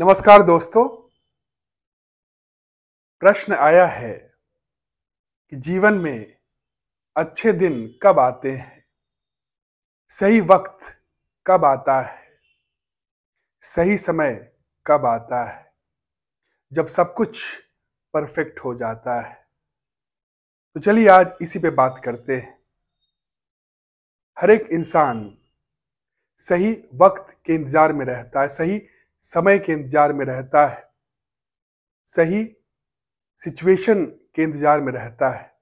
नमस्कार दोस्तों। प्रश्न आया है कि जीवन में अच्छे दिन कब आते हैं? सही वक्त कब आता है? सही समय कब आता है? जब सब कुछ परफेक्ट हो जाता है। तो चलिए आज इसी पे बात करते हैं। हर एक इंसान सही वक्त के इंतज़ार में रहता है, सही समय के इंतज़ार में रहता है। सही सिचुएशन के इंतज़ार में रहता है।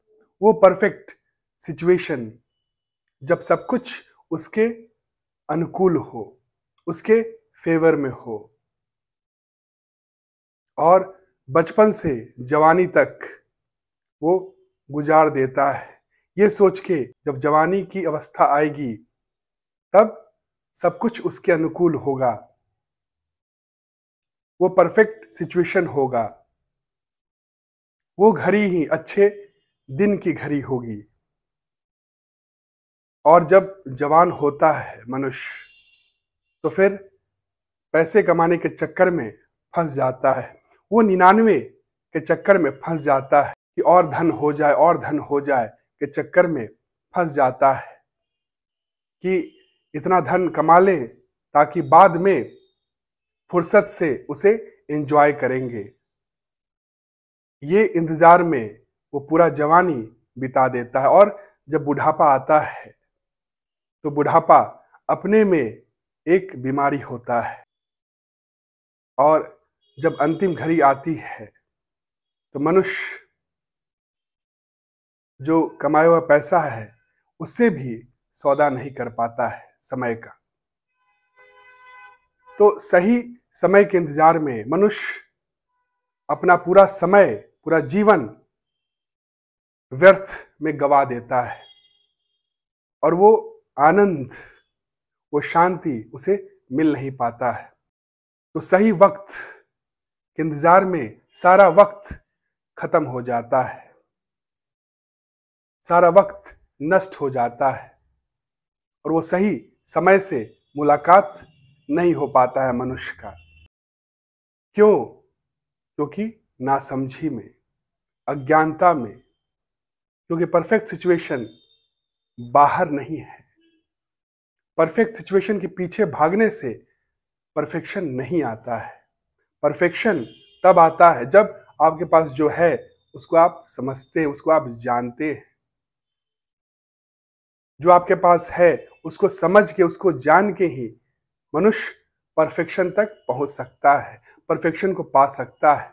वो परफेक्ट सिचुएशन जब सब कुछ उसके अनुकूल हो, उसके फेवर में हो। और बचपन से जवानी तक वो गुजार देता है। ये सोच के जब जवानी की अवस्था आएगी, तब सब कुछ उसके अनुकूल होगा। वो परफेक्ट सिचुएशन होगा। वो घड़ी ही अच्छे दिन की घड़ी होगी। और जब जवान होता है मनुष्य तो फिर पैसे कमाने के चक्कर में फंस जाता है। वो निन्यानवे के चक्कर में फंस जाता है कि और धन हो जाए, और धन हो जाए के चक्कर में फंस जाता है कि इतना धन कमा लें ताकि बाद में फुर्सत से उसे एंजॉय करेंगे। ये इंतज़ार में वो पूरा जवानी बिता देता है और जब बुढ़ापा आता है तो बुढ़ापा अपने में एक बीमारी होता है। और जब अंतिम घड़ी आती है तो मनुष्य जो कमाया हुआ पैसा है, उससे भी सौदा नहीं कर पाता है समय का। तो सही समय के इंतज़ार में मनुष्य अपना पूरा समय, पूरा जीवन व्यर्थ में गवा देता है। और वो आनंद, वो शांति उसे मिल नहीं पाता है। तो सही वक्त के इंतज़ार में सारा वक्त खत्म हो जाता है। सारा वक्त नष्ट हो जाता है। और वो सही समय से मुलाकात नहीं हो पाता है मनुष्य का। क्यों? क्योंकि नासमझी में, अज्ञानता में, क्योंकि परफेक्ट सिचुएशन बाहर नहीं है। परफेक्ट सिचुएशन के पीछे भागने से परफेक्शन नहीं आता है। परफेक्शन तब आता है जब आपके पास जो है, उसको आप समझते हैं उसको आप जानते हैं। जो आपके पास है, उसको समझ के, उसको जान के ही मनुष्य परफेक्शन तक पहुँच सकता है। परफेक्शन को पा सकता है।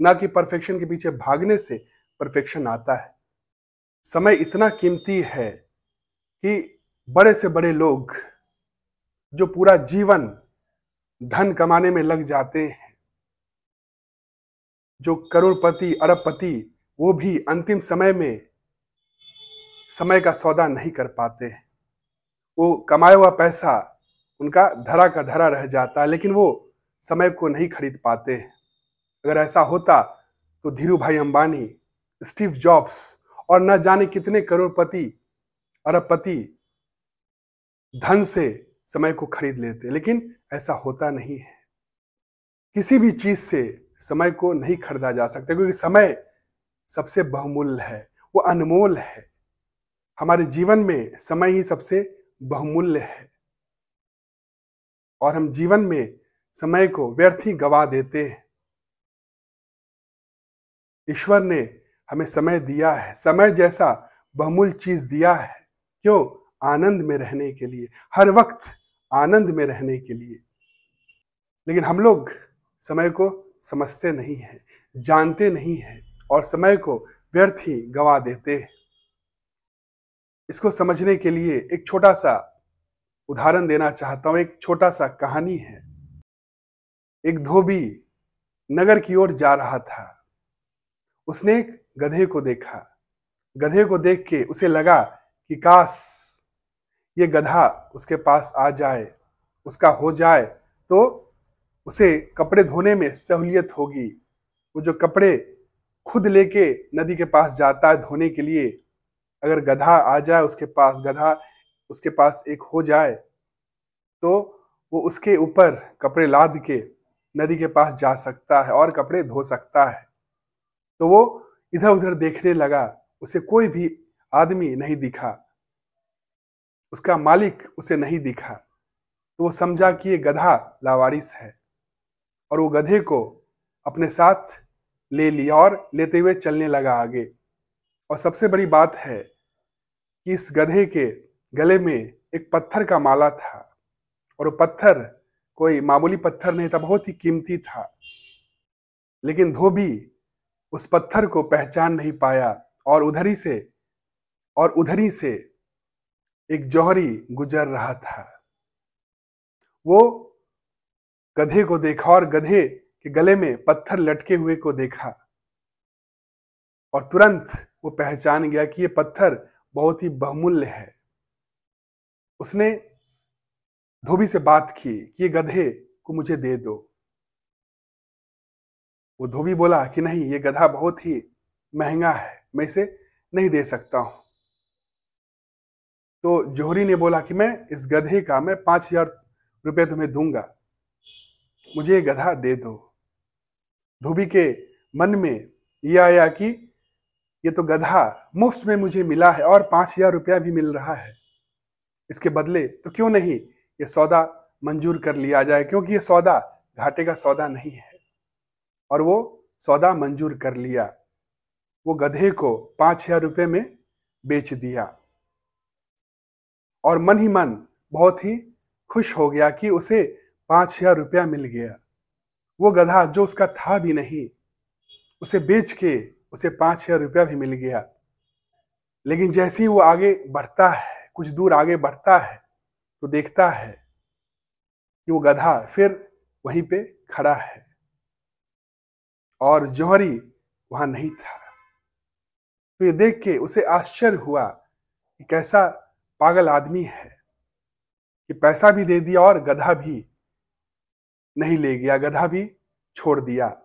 ना कि परफेक्शन के पीछे भागने से परफेक्शन आता है। समय इतना कीमती है कि बड़े से बड़े लोग जो पूरा जीवन धन कमाने में लग जाते हैं, जो करोड़पति, अरबपति, वो भी अंतिम समय में समय का सौदा नहीं कर पाते हैं। वो कमाया हुआ पैसा उनका धरा का धरा रह जाता है, लेकिन वो समय को नहीं खरीद पाते हैं। अगर ऐसा होता तो धीरू भाई अंबानी, स्टीव जॉब्स और न जाने कितने करोड़पति, अरबपति धन से समय को खरीद लेते, लेकिन ऐसा होता नहीं है। किसी भी चीज़ से समय को नहीं खरीदा जा सकता, क्योंकि समय सबसे बहुमूल्य है, वो अनमोल है। हमारे जीवन में समय ही सबसे बहुमूल्य है। और हम जीवन में समय को व्यर्थ ही गवा देते हैं। ईश्वर ने हमें समय दिया है, समय जैसा बहुमूल्य चीज़ दिया है। क्यों? आनंद में रहने के लिए, हर वक्त आनंद में रहने के लिए। लेकिन हम लोग समय को समझते नहीं हैं, जानते नहीं हैं और समय को व्यर्थ ही गवा देते हैं। इसको समझने के लिए एक छोटा सा उदाहरण देना चाहता हूँ, एक छोटा सा कहानी है। एक धोबी नगर की ओर जा रहा था। उसने एक गधे को देखा। गधे को देख के उसे लगा कि काश ये गधा उसके पास आ जाए, उसका हो जाए तो उसे कपड़े धोने में सहूलियत होगी। वो जो कपड़े खुद लेके नदी के पास जाता है धोने के लिए, अगर गधा आ जाए, उसके पास गधा, उसके पास एक हो जाए तो वो उसके ऊपर कपड़े लाद के नदी के पास जा सकता है और कपड़े धो सकता है। तो वो इधर उधर देखने लगा, उसे कोई भी आदमी नहीं दिखा। उसका मालिक उसे नहीं दिखा। तो वो समझा कि ये गधा लावारिस है और वो गधे को अपने साथ ले लिया और लेते हुए चलने लगा आगे। और सबसे बड़ी बात है कि इस गधे के गले में एक पत्थर का माला था और वो पत्थर कोई मामूली पत्थर नहीं था, बहुत ही कीमती था। लेकिन धोबी उस पत्थर को पहचान नहीं पाया और उधरी से, और उधरी से एक जौहरी गुजर रहा था। वो गधे को देखा और गधे के गले में पत्थर लटके हुए को देखा और तुरंत वो पहचान गया कि ये पत्थर बहुत ही बहुमूल्य है। उसने धोबी से बात की कि ये गधे को मुझे दे दो। वो धोबी बोला कि, नहीं, ये गधा बहुत ही महँगा है, मैं इसे नहीं दे सकता हूँ। तो जोहरी ने बोला कि, मैं इस गधे का, मैं पाँच हज़ार रुपये तुम्हें दूँगा। मुझे ये गधा दे दो। धोबी के मन में यह आया कि, ये तो गधा मुफ़्त में मुझे मिला है और पाँच हज़ार रुपया भी मिल रहा है। इसके बदले तो क्यों नहीं ये सौदा मंजूर कर लिया जाए, क्योंकि ये सौदा घाटे का सौदा नहीं है। और वो सौदा मंजूर कर लिया। वो गधे को पाँच हज़ार रुपये में बेच दिया। और मन ही मन बहुत ही खुश हो गया कि उसे पाँच हज़ार रुपया मिल गया। वो गधा जो उसका था भी नहीं, उसे बेच के उसे पाँच हज़ार रुपया भी मिल गया। लेकिन जैसे ही वो आगे बढ़ता है, कुछ दूर आगे बढ़ता है तो देखता है कि वो गधा फिर वहीं पे खड़ा है। और जौहरी वहाँ नहीं था। तो ये देख के उसे आश्चर्य हुआ कि कैसा पागल आदमी है कि पैसा भी दे दिया और गधा भी नहीं ले गया, गधा भी छोड़ दिया।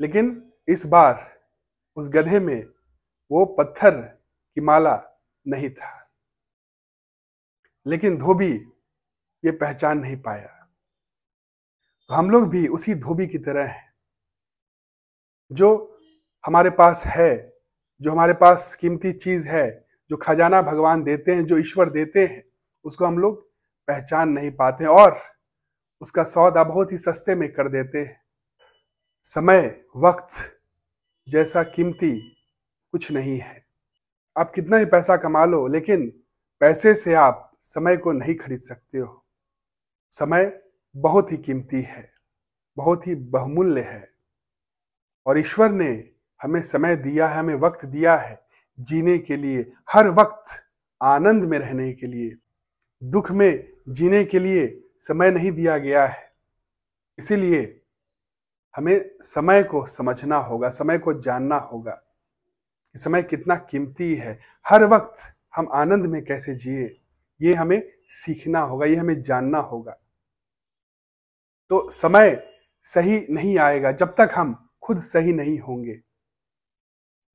लेकिन इस बार उस गधे में वो पत्थर की माला नहीं था। लेकिन धोबी ये पहचान नहीं पाया। तो हम लोग भी उसी धोबी की तरह हैं, जो हमारे पास है, जो हमारे पास कीमती चीज़ है, जो खजाना भगवान देते हैं, जो ईश्वर देते हैं, उसको हम लोग पहचान नहीं पाते और उसका सौदा बहुत ही सस्ते में कर देते हैं। समय, वक्त जैसा कीमती कुछ नहीं है। आप कितना ही पैसा कमा लो, लेकिन पैसे से आप समय को नहीं खरीद सकते हो। समय बहुत ही कीमती है, बहुत ही बहुमूल्य है। और ईश्वर ने हमें समय दिया है, हमें वक्त दिया है जीने के लिए, हर वक्त आनंद में रहने के लिए। दुख में जीने के लिए समय नहीं दिया गया है। इसीलिए हमें समय को समझना होगा, समय को जानना होगा कि समय कितना कीमती है। हर वक्त हम आनंद में कैसे जिए? ये हमें सीखना होगा, ये हमें जानना होगा। तो समय सही नहीं आएगा जब तक हम खुद सही नहीं होंगे।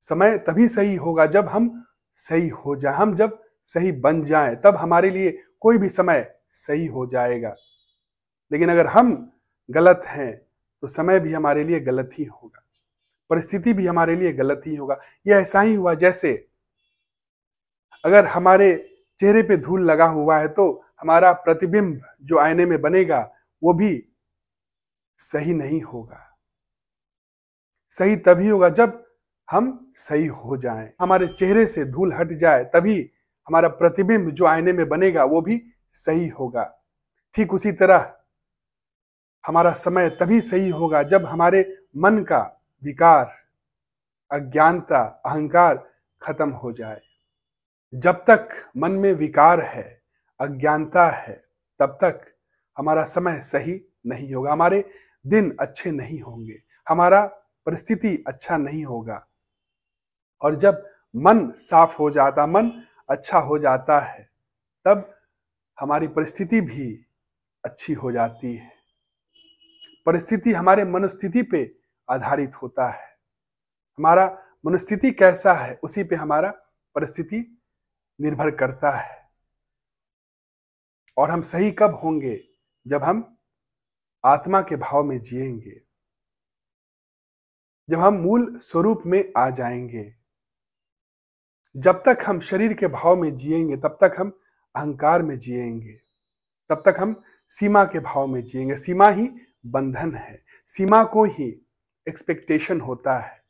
समय तभी सही होगा जब हम सही हो जाए, हम जब सही बन जाएँ, तब हमारे लिए कोई भी समय सही हो जाएगा। लेकिन अगर हम गलत हैं तो समय भी हमारे लिए गलत ही होगा। परिस्थिति भी हमारे लिए गलत ही होगा। यह ऐसा ही हुआ जैसे अगर हमारे चेहरे पे धूल लगा हुआ है तो हमारा प्रतिबिंब जो आईने में बनेगा, वो भी सही नहीं होगा। सही तभी होगा जब हम सही हो जाएँ। हमारे चेहरे से धूल हट जाए, तभी हमारा प्रतिबिंब जो आईने में बनेगा, वो भी सही होगा। ठीक उसी तरह हमारा समय तभी सही होगा जब हमारे मन का विकार, अज्ञानता, अहंकार खत्म हो जाए। जब तक मन में विकार है, अज्ञानता है, तब तक हमारा समय सही नहीं होगा। हमारे दिन अच्छे नहीं होंगे, हमारा परिस्थिति अच्छा नहीं होगा। और जब मन साफ़ हो जाता, मन अच्छा हो जाता है, तब हमारी परिस्थिति भी अच्छी हो जाती है। परिस्थिति हमारे मनस्थिति पे आधारित होता है। हमारा मनस्थिति कैसा है, उसी पे हमारा परिस्थिति निर्भर करता है। और हम सही कब होंगे? जब हम आत्मा के भाव में जिएँगे। जब हम मूल स्वरूप में आ जाएँगे। जब तक हम शरीर के भाव में जिएँगे, तब तक हम अहंकार में जिएँगे। तब तक हम सीमा के भाव में जिएँगे। सीमा ही बंधन है। सीमा को ही एक्सपेक्टेशन होता है।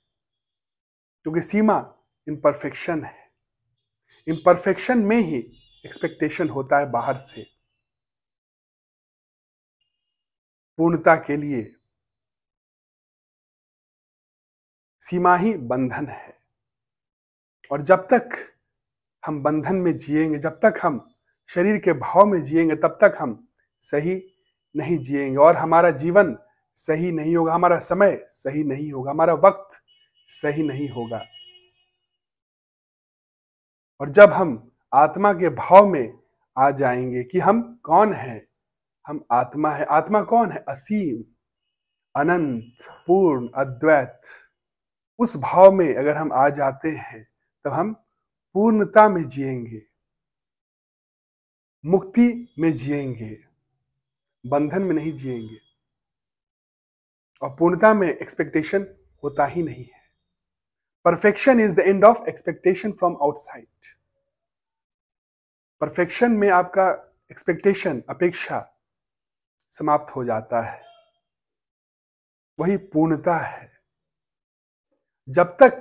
क्योंकि सीमा इम्परफेक्शन है। इम्परफेक्शन में ही एक्सपेक्टेशन होता है बाहर से। पूर्णता के लिए सीमा ही बंधन है। और जब तक हम बंधन में जिएँगे, जब तक हम शरीर के भाव में जिएँगे, तब तक हम सही नहीं जिएँगे। और हमारा जीवन सही नहीं होगा, हमारा समय सही नहीं होगा, हमारा वक्त सही नहीं होगा। और जब हम आत्मा के भाव में आ जाएँगे कि हम कौन हैं, हम आत्मा है। आत्मा कौन है? असीम, अनंत, पूर्ण, अद्वैत। उस भाव में अगर हम आ जाते हैं, तब हम पूर्णता में जिएँगे, मुक्ति में जिएँगे, बंधन में नहीं जिएँगे। और पूर्णता में एक्सपेक्टेशन होता ही नहीं है। Perfection is the end of expectation from outside perfection में आपका एक्सपेक्टेशन अपेक्षा समाप्त हो जाता है। वही पूर्णता है। जब तक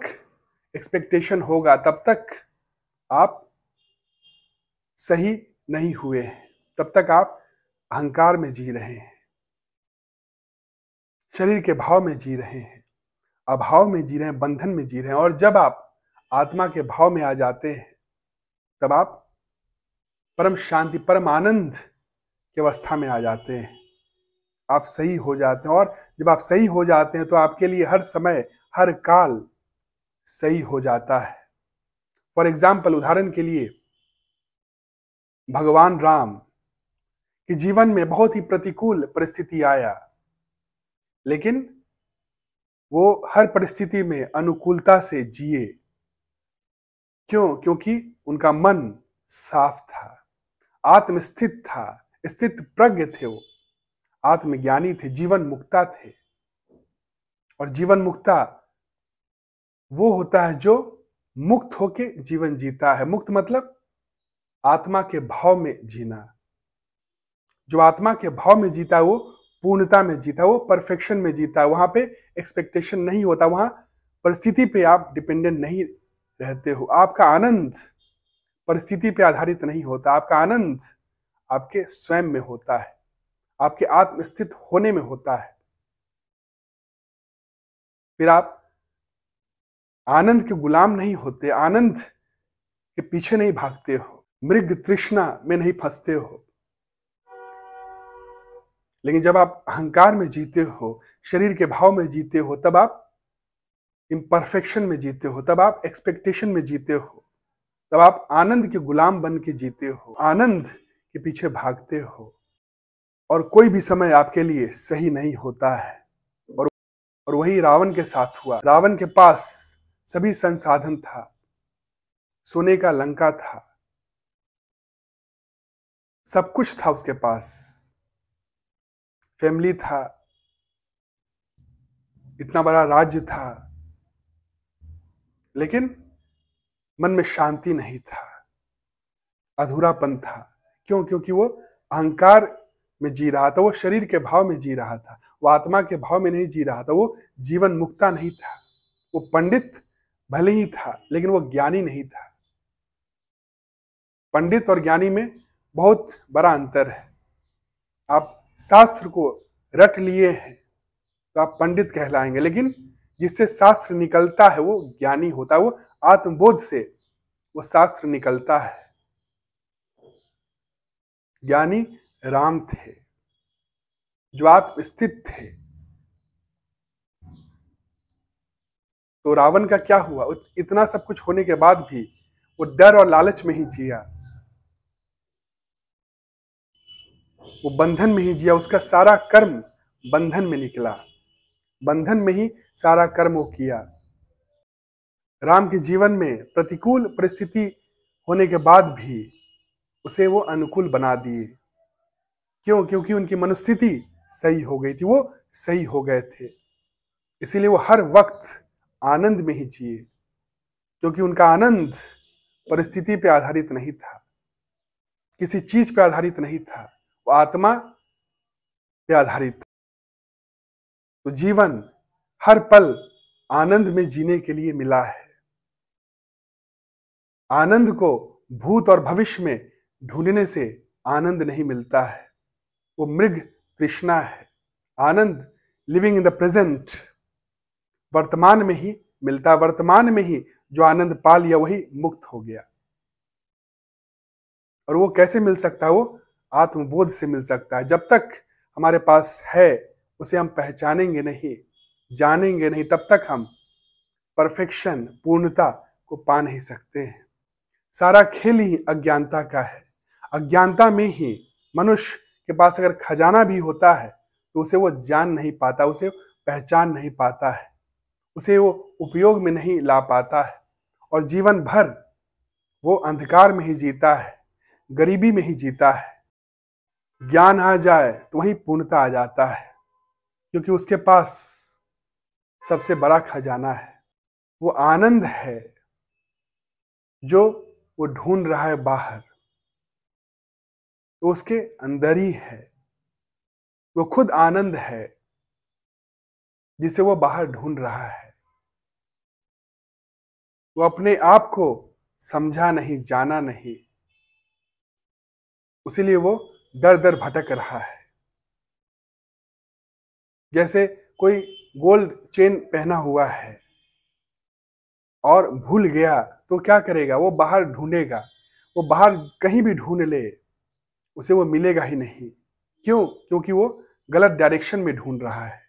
एक्सपेक्टेशन होगा, तब तक आप सही नहीं हुए हैं। तब तक आप अहंकार में जी रहे हैं। शरीर के भाव में जी रहे हैं। अभाव में जी रहे हैं, बंधन में जी रहे हैं और जब आप आत्मा के भाव में आ जाते हैं, तब आप परम शांति, परम आनंद की अवस्था में आ जाते हैं। आप सही हो जाते हैं और जब आप सही हो जाते हैं तो आपके लिए हर समय, हर काल सही हो जाता है। फॉर एग्ज़ाम्पल उदाहरण के लिए, भगवान राम के जीवन में बहुत ही प्रतिकूल परिस्थिति आया, लेकिन वो हर परिस्थिति में अनुकूलता से जिए। क्यों? क्योंकि उनका मन साफ़ था, आत्मस्थित था स्थित प्रज्ञ थे वो। आत्मज्ञानी थे जीवन मुक्ता थे। और जीवन मुक्ता वो होता है जो मुक्त होके जीवन जीता है। मुक्त मतलब आत्मा के भाव में जीना। जो आत्मा के भाव में जीता है वो पूर्णता में जीता, वो परफेक्शन में जीता, वहाँ पे एक्सपेक्टेशन नहीं होता, वहाँ परिस्थिति पे आप डिपेंडेंट नहीं रहते हो। आपका आनंद परिस्थिति पे आधारित नहीं होता, आपका आनंद आपके स्वयं में होता है, आपके आत्मस्थित होने में होता है। फिर आप आनंद के गुलाम नहीं होते, आनंद के पीछे नहीं भागते हो, मृग तृष्णा में नहीं फंसते हो। लेकिन जब आप अहंकार में जीते हो, शरीर के भाव में जीते हो, तब आप इम्परफेक्शन में जीते हो, तब आप एक्सपेक्टेशन में जीते हो, तब आप आनंद के गुलाम बन के जीते हो, आनंद के पीछे भागते हो। और कोई भी समय आपके लिए सही नहीं होता है। और और वही रावण के साथ हुआ। रावण के पास सभी संसाधन था। सोने का लंका था। सब कुछ था उसके पास। फैमिली था, इतना बड़ा राज्य था, लेकिन मन में शांति नहीं था, अधूरापन था। क्यों? क्योंकि वो अहंकार में जी रहा था, वो शरीर के भाव में जी रहा था, वो आत्मा के भाव में नहीं जी रहा था, वो जीवन मुक्ता नहीं था, वो पंडित भले ही था, लेकिन वो ज्ञानी नहीं था। पंडित और ज्ञानी में बहुत बड़ा अंतर है। आप शास्त्र को रट लिए हैं तो आप पंडित कहलाएँगे। लेकिन जिससे शास्त्र निकलता है, वो ज्ञानी होता है, वो आत्मबोध से वो शास्त्र निकलता है। ज्ञानी राम थे, जो आत्मस्थित थे। तो रावण का क्या हुआ? इतना सब कुछ होने के बाद भी वो डर और लालच में ही जिया। वो बंधन में ही जिया, उसका सारा कर्म बंधन में निकला। बंधन में ही सारा कर्म वो किया। राम के जीवन में प्रतिकूल परिस्थिति होने के बाद भी उसे वो अनुकूल बना दिए। क्यों? क्योंकि उनकी मनुस्थिति सही हो गई थी, वो सही हो गए थे। इसीलिए वो हर वक्त आनंद में ही जिए, क्योंकि उनका आनंद परिस्थिति पे आधारित नहीं था, किसी चीज़ पे आधारित नहीं था। वो आत्मा पे आधारित था तो जीवन हर पल आनंद में जीने के लिए मिला है। आनंद को भूत और भविष्य में ढूँढने से आनंद नहीं मिलता है। वो मृग तृष्णा है। आनंद लिविंग इन द प्रेजेंट वर्तमान में ही मिलता वर्तमान में ही जो आनंद पा लिया वही मुक्त हो गया। और वो कैसे मिल सकता है? वो आत्मबोध से मिल सकता है। जब तक हमारे पास है, उसे हम पहचानेंगे नहीं, जानेंगे नहीं, तब तक हम परफेक्शन, पूर्णता को पा नहीं सकते हैं। सारा खेल ही अज्ञानता का है। अज्ञानता में ही मनुष्य के पास अगर खजाना भी होता है तो उसे वो जान नहीं पाता, उसे पहचान नहीं पाता है। उसे वो उपयोग में नहीं ला पाता है। और जीवन भर वो अंधकार में ही जीता है, गरीबी में ही जीता है। ज्ञान आ जाए तो वही पूर्णता आ जाता है, क्योंकि उसके पास सबसे बड़ा खजाना है। वो आनंद है जो वो ढूंढ रहा है बाहर। तो उसके अंदर ही है। वो खुद आनंद है जिसे वो बाहर ढूंढ रहा है। वो अपने आप को समझा नहीं, जाना नहीं। उसीलिए वो दर दर भटक रहा है। जैसे कोई गोल्ड चेन पहना हुआ है और भूल गया तो क्या करेगा? वो बाहर ढूंढेगा। वो बाहर कहीं भी ढूंढ ले, उसे वो मिलेगा ही नहीं। क्यों? क्योंकि वो गलत डायरेक्शन में ढूंढ रहा है।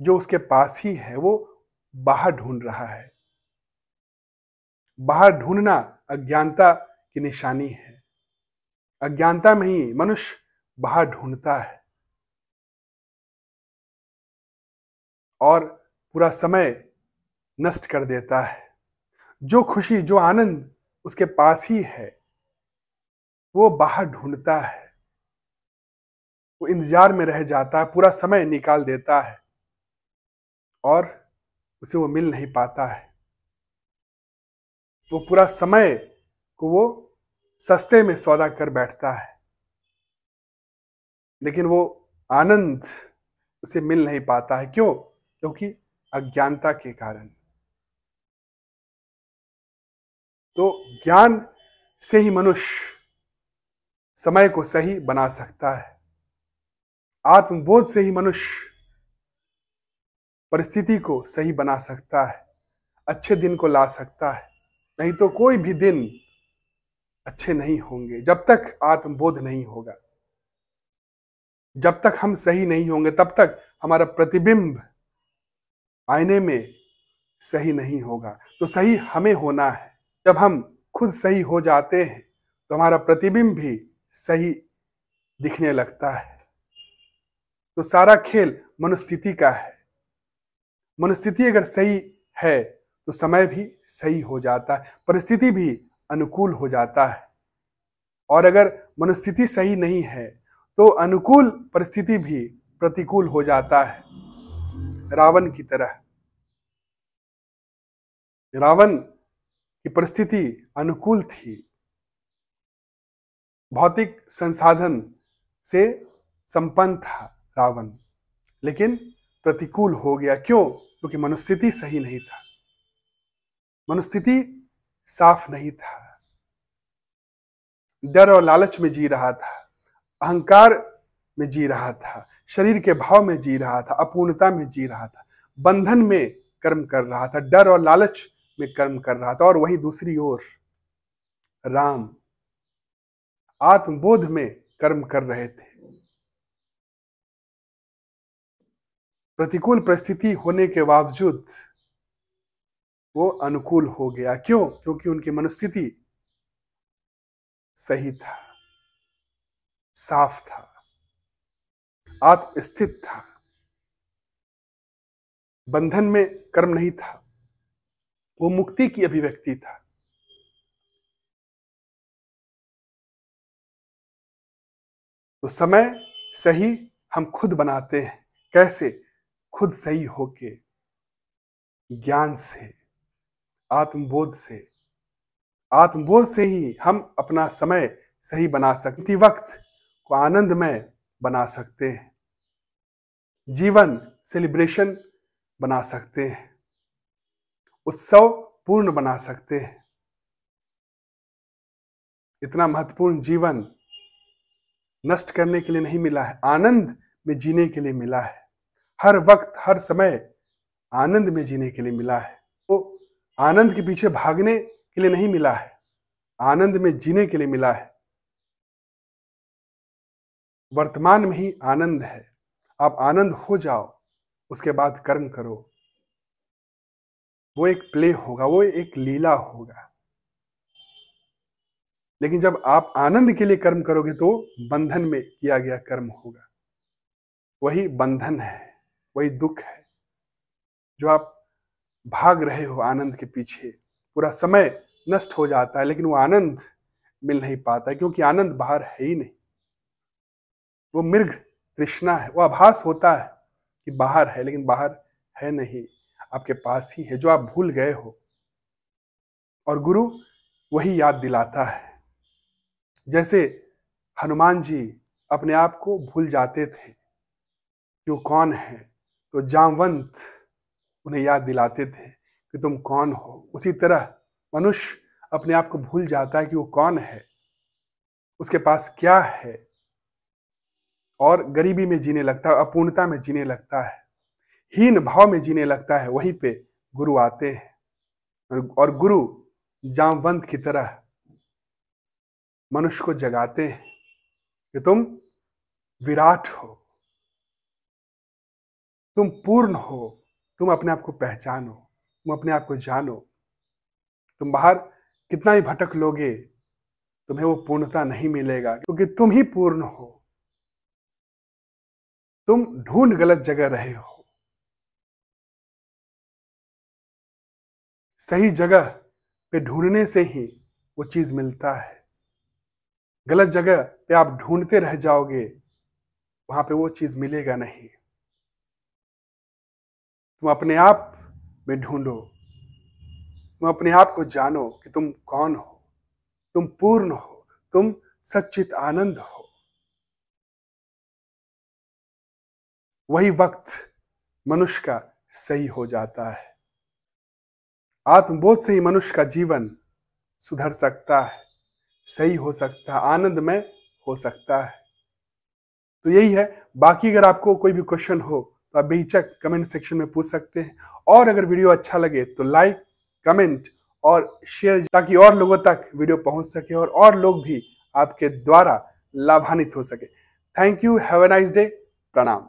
जो उसके पास ही है, वो बाहर ढूंढ रहा है। बाहर ढूंढना अज्ञानता की निशानी है। अज्ञानता में ही मनुष्य बाहर ढूंढता है। और पूरा समय नष्ट कर देता है। जो खुशी, जो आनंद उसके पास ही है, वो बाहर ढूंढता है। वो इंतज़ार में रह जाता है, पूरा समय निकाल देता है और उसे वो मिल नहीं पाता है। वो पूरा समय को वो सस्ते में सौदा कर बैठता है। लेकिन वो आनंद उसे मिल नहीं पाता है। क्यों? क्योंकि अज्ञानता के कारण। तो ज्ञान से ही मनुष्य समय को सही बना सकता है। आत्मबोध से ही मनुष्य परिस्थिति को सही बना सकता है। अच्छे दिन को ला सकता है। नहीं तो कोई भी दिन अच्छे नहीं होंगे। जब तक आत्मबोध नहीं होगा, जब तक हम सही नहीं होंगे, तब तक हमारा प्रतिबिंब आईने में सही नहीं होगा। तो सही हमें होना है। जब हम खुद सही हो जाते हैं तो हमारा प्रतिबिंब भी सही दिखने लगता है। तो सारा खेल मनुस्थिति का है। मनुस्थिति अगर सही है तो समय भी सही हो जाता है। परिस्थिति भी अनुकूल हो जाता है। और अगर मनुस्थिति सही नहीं है तो अनुकूल परिस्थिति भी प्रतिकूल हो जाता है। रावण की तरह। रावण की परिस्थिति अनुकूल थी। भौतिक संसाधन से संपन्न था रावण, लेकिन प्रतिकूल हो गया। क्यों? क्योंकि मनुस्थिति सही नहीं था। मनुस्थिति साफ़ नहीं था। डर और लालच में जी रहा था, अहंकार में जी रहा था, शरीर के भाव में जी रहा था, अपूर्णता में जी रहा था, बंधन में कर्म कर रहा था, डर और लालच में कर्म कर रहा था और वहीं दूसरी ओर राम आत्मबोध में कर्म कर रहे थे। प्रतिकूल परिस्थिति होने के बावजूद वो अनुकूल हो गया। क्यों? क्योंकि उनकी मनस्थिति सही था, साफ़ था, आत्मस्थित था। बंधन में कर्म नहीं था, वो मुक्ति की अभिव्यक्ति था। तो समय सही हम खुद बनाते हैं। कैसे? खुद सही होके, ज्ञान से। आत्मबोध से। आत्मबोध से ही हम अपना समय सही बना सकते वक्त को आनंदमय बना सकते हैं। जीवन सेलिब्रेशन बना सकते हैं। उत्सव पूर्ण बना सकते हैं। इतना महत्वपूर्ण जीवन नष्ट करने के लिए नहीं मिला है, आनंद में जीने के लिए मिला है। हर वक्त, हर समय आनंद में जीने के लिए मिला है। आनंद के पीछे भागने के लिए नहीं मिला है। आनंद में जीने के लिए मिला है। वर्तमान में ही आनंद है। आप आनंद हो जाओ, उसके बाद कर्म करो। वो एक प्ले होगा, वो एक लीला होगा। लेकिन जब आप आनंद के लिए कर्म करोगे तो बंधन में किया गया कर्म होगा। वही बंधन है, वही दुख है, जो आप भाग रहे हो आनंद के पीछे। पूरा समय नष्ट हो जाता है, लेकिन वो आनंद मिल नहीं पाता है, क्योंकि आनंद बाहर है ही नहीं। वो मृग तृष्णा है, वो आभास होता है कि बाहर है, लेकिन बाहर है नहीं, आपके पास ही है, जो आप भूल गए हो। और गुरु वही याद दिलाता है। जैसे हनुमान जी अपने आप को भूल जाते थे कि वो कौन है? तो जामवंत उन्हें याद दिलाते थे कि तुम कौन हो। उसी तरह मनुष्य अपने आप को भूल जाता है कि वो कौन है, उसके पास क्या है। और गरीबी में जीने लगता है, अपूर्णता में जीने लगता है, हीन भाव में जीने लगता है, वहीं पे गुरु आते हैं। और गुरु जामवंत की तरह मनुष्य को जगाते हैं कि तुम विराट हो, तुम पूर्ण हो तुम अपने आप को पहचानो, तुम अपने आप को जानो। तुम बाहर कितना ही भटक लोगे, तुम्हें वो पूर्णता नहीं मिलेगा, क्योंकि तुम ही पूर्ण हो। तुम ढूंढ गलत जगह रहे हो। सही जगह पे ढूँढने से ही वो चीज़ मिलता है। गलत जगह पे आप ढूंढते रह जाओगे, वहाँ पे वो चीज़ मिलेगा नहीं। तुम अपने आप में ढूंढो। तुम अपने आप को जानो कि तुम कौन हो। तुम पूर्ण हो। तुम सच्चित आनंद हो। वही वक्त मनुष्य का सही हो जाता है। आत्मबोध से ही मनुष्य का जीवन सुधर सकता है। सही हो सकता है, आनंदमय हो सकता है। तो यही है। बाकी अगर आपको कोई भी क्वेश्चन हो तो आप बेहिचक कमेंट सेक्शन में पूछ सकते हैं। और अगर वीडियो अच्छा लगे तो लाइक कमेंट और शेयर ताकि और लोगों तक वीडियो पहुँच सके और और लोग भी आपके द्वारा लाभान्वित हो सके। Thank you have a nice day प्रणाम।